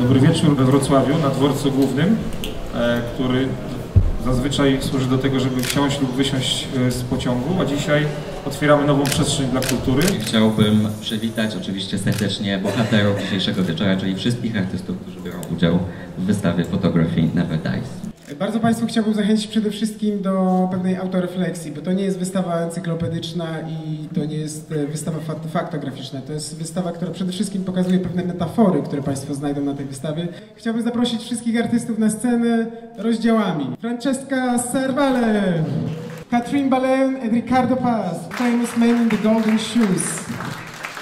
Dobry wieczór we Wrocławiu na dworcu głównym, e, który zazwyczaj służy do tego, żeby wsiąść lub wysiąść e, z pociągu, a dzisiaj otwieramy nową przestrzeń dla kultury. Chciałbym przywitać oczywiście serdecznie bohaterów dzisiejszego wieczora, czyli wszystkich artystów, którzy biorą udział w wystawie fotografii Never Dies. Bardzo Państwu chciałbym zachęcić przede wszystkim do pewnej autorefleksji, bo to nie jest wystawa encyklopedyczna i to nie jest e, wystawa fak- faktograficzna. To jest wystawa, która przede wszystkim pokazuje pewne metafory, które Państwo znajdą na tej wystawie. Chciałbym zaprosić wszystkich artystów na scenę rozdziałami. Francesca Servale, Catherine Balen and Ricardo Paz, famous men in the golden shoes.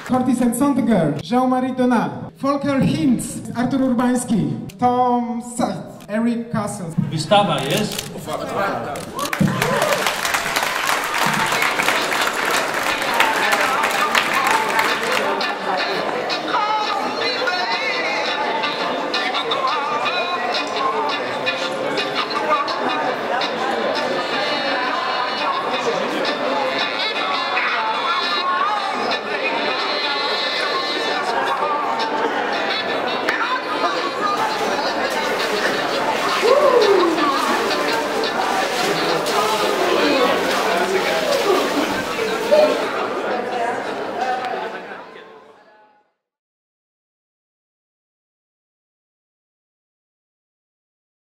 Curtis and Sondegar, Jean-Marie Donat, Volker Hintz, Artur Urbański, Tom Sachs, Eric Castle. Wystawa jest